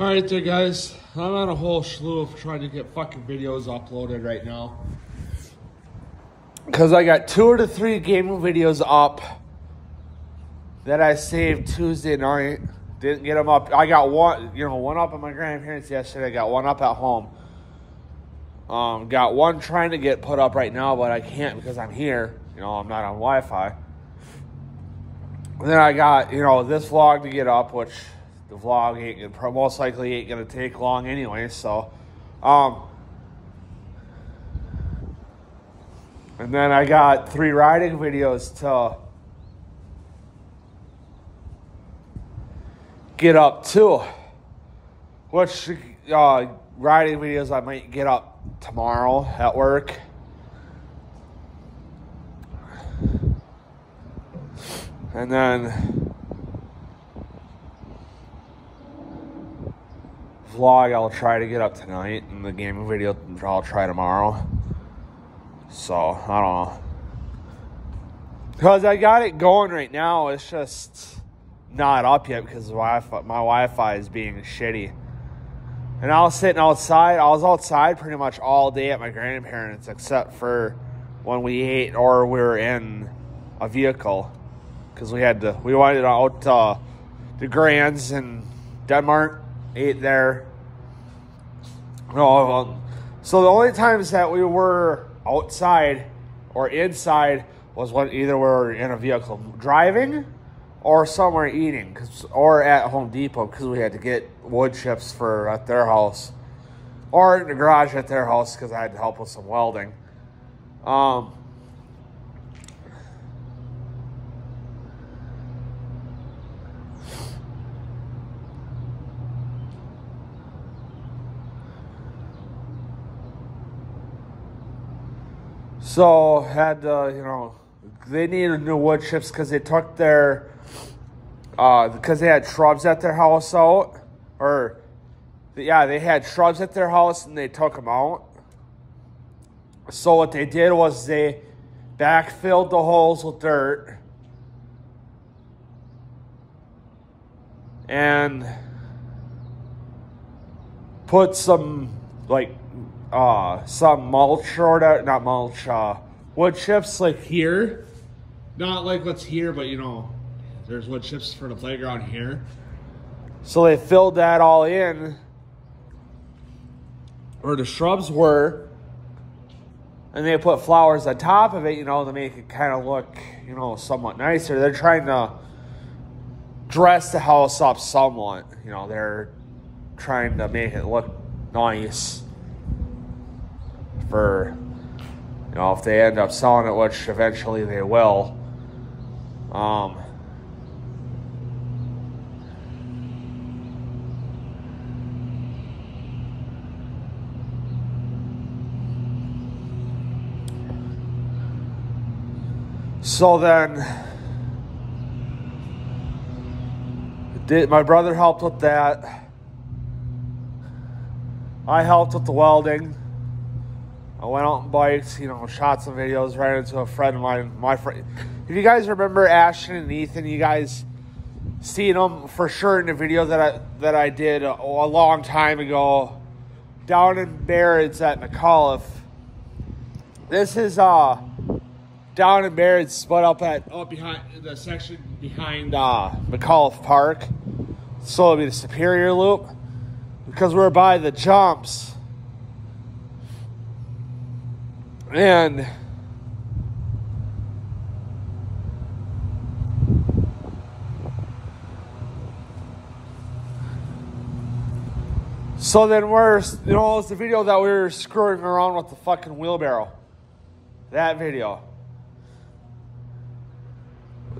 Alright there guys, I'm on a whole slew of trying to get fucking videos uploaded right now. Cause I got two or three gaming videos up that I saved Tuesday night. Didn't get them up. I got one, you know, one up at my grandparents yesterday. I got one up at home. Um, got one trying to get put up right now, but I can't because I'm here. You know, I'm not on Wi-Fi. then I got, you know, this vlog to get up, which the vlog ain't most likely ain't gonna take long anyway. So, um, and then I got three riding videos to get up too, which uh, riding videos I might get up tomorrow at work. And then vlog I'll try to get up tonight, and the gaming video I'll try tomorrow. So, I don't know. Because I got it going right now, it's just not up yet because Wi-Fi, my Wi-Fi is being shitty. And I was sitting outside. I was outside pretty much all day at my grandparents, except for when we ate or we were in a vehicle, because we had to. We wanted out uh, the Grands in Denmark, ate there. No, so the only times that we were outside or inside was when either we were in a vehicle driving or somewhere eating, or at Home Depot because we had to get wood chips for at their house, or in the garage at their house because I had to help with some welding. Um, so had uh, you know they needed new wood chips because they took their uh, because they had shrubs at their house out, or yeah, they had shrubs at their house and they took them out. So what they did was they backfilled the holes with dirt and put some like uh some mulch or not mulch uh wood chips like here not like what's here but you know there's wood chips for the playground here. So they filled that all in, where the shrubs were, and they put flowers on top of it, you know, to make it kind of look, you know, somewhat nicer. They're trying to dress the house up somewhat. You know, they're trying to make it look nice for, you know, if they end up selling it, which eventually they will. Um, So then, did, my brother helped with that. I helped with the welding. I went out and biked, you know, shot some videos, ran into a friend of mine. My friend, if you guys remember Ashton and Ethan, you guys seen them for sure in the video that I that I did a, a long time ago down in Barrett's at McAuliffe. This is uh down in Barrett, split up at up behind the section behind uh, McAuliffe Park. So it'll be the Superior Loop because we're by the jumps. And so then we're, you know, it's the video that we were screwing around with the fucking wheelbarrow. That video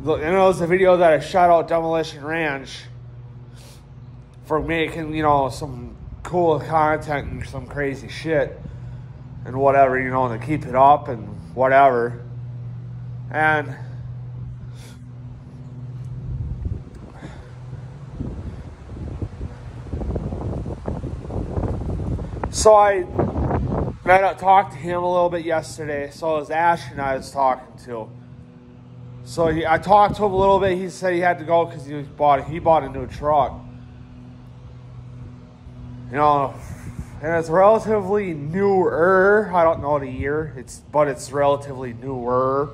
you know, it's a video that I shot out Demolition Ranch for making, you know, some cool content and some crazy shit and whatever, you know, to keep it up and whatever. And so I met up, talked to him a little bit yesterday. So it was Ashton I was talking to. So he, I talked to him a little bit. He said he had to go because he bought he bought a new truck. You know, and it's relatively newer. I don't know the year. It's but it's relatively newer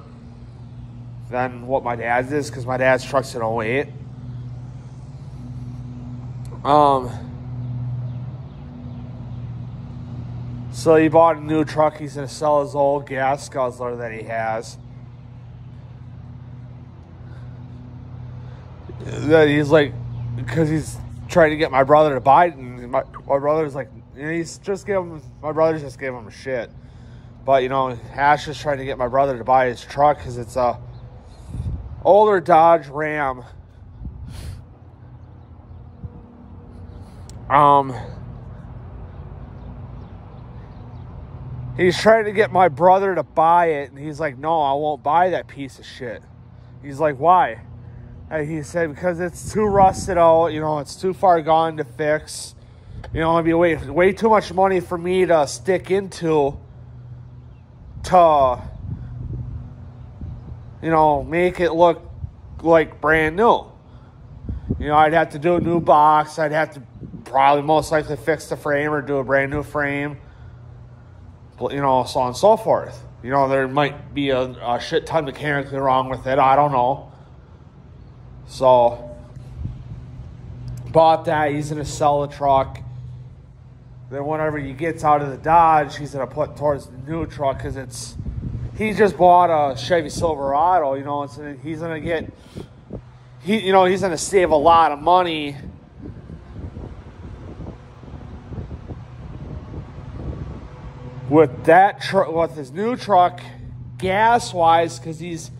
than what my dad's is because my dad's truck's an 08. Um. So he bought a new truck. He's gonna sell his old gas guzzler that he has. That he's like, because he's trying to get my brother to buy it, and my, my brother's like, he's just giving my brother just gave him a shit. But you know, Ash is trying to get my brother to buy his truck because it's a older Dodge Ram. Um, he's trying to get my brother to buy it, and he's like, "No, I won't buy that piece of shit." He's like, "Why?" And he said, "Because it's too rusted out. You know, it's too far gone to fix." You know, it'd be way way too much money for me to stick into to you know make it look like brand new. You know, I'd have to do a new box. I'd have to probably most likely fix the frame or do a brand new frame. You know, so on and so forth. You know, there might be a, a shit ton mechanically wrong with it. I don't know. So, bought that. He's going to sell the truck. Then whenever he gets out of the Dodge, he's gonna put towards the new truck because it's he just bought a Chevy Silverado. You know, it's, he's gonna get he you know he's gonna save a lot of money. With that truck, with his new truck, gas wise, because he's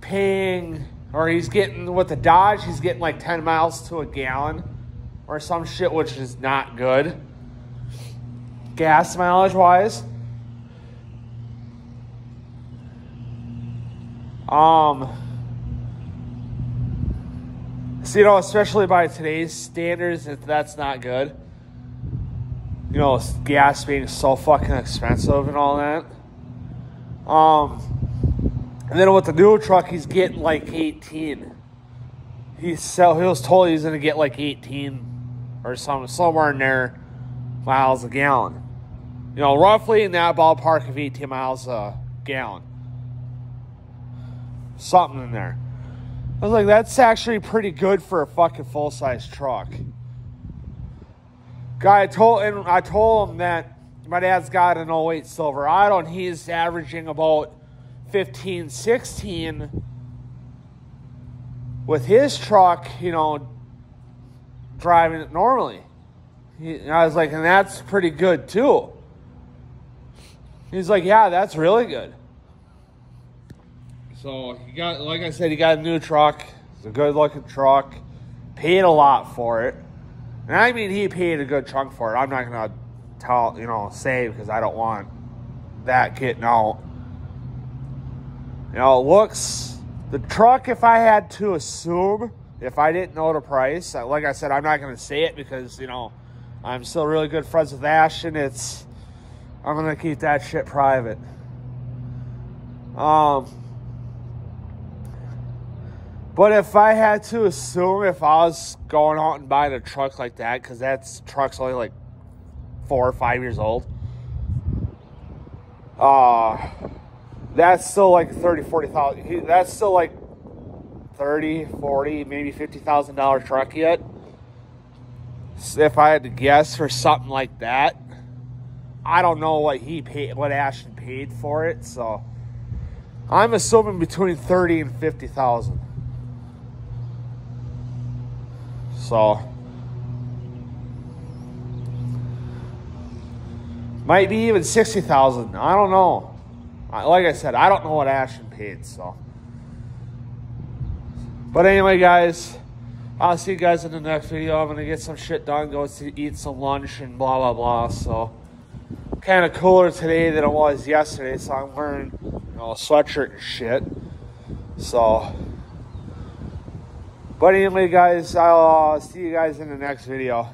paying or he's getting with the Dodge, he's getting like 10 miles to a gallon or some shit which is not good. Gas mileage wise. Um, so, you know, especially by today's standards, that's not good. You know, gas being so fucking expensive and all that. Um, and then with the new truck, he's getting like 18. He's so he was told he's gonna get like 18 or some somewhere in there miles a gallon. You know, roughly in that ballpark of 18 miles a gallon. Something in there. I was like, that's actually pretty good for a fucking full size truck. Guy I told and I told him that my dad's got an 08 Silverado and he's averaging about 15, 16 with his truck, you know, driving it normally. He, I was like, and that's pretty good too. He's like, yeah, that's really good. So he got, like I said, he got a new truck. It's a good looking truck. Paid a lot for it. And I mean, he paid a good chunk for it. I'm not going to tell, you know, say because I don't want that getting out. You know, it looks, the truck, if I had to assume, if I didn't know the price, like I said, I'm not going to say it because, you know, I'm still really good friends with Ashton. It's, I'm going to keep that shit private. Um, but if I had to assume if I was going out and buying a truck like that, because that truck's only like four or five years old, uh, that's still like 30, 40,000. That's still like 30, 40, maybe $50,000 truck yet. So if I had to guess for something like that, I don't know what he paid, what Ashton paid for it. So I'm assuming between 30 and 50,000. So might be even 60,000. I don't know. Like I said, I don't know what Ashton paid, so but anyway, guys, I'll see you guys in the next video. I'm going to get some shit done, go to eat some lunch and blah, blah, blah. So, kind of cooler today than it was yesterday. So, I'm wearing you know, a sweatshirt and shit. So, but anyway, guys, I'll uh, see you guys in the next video.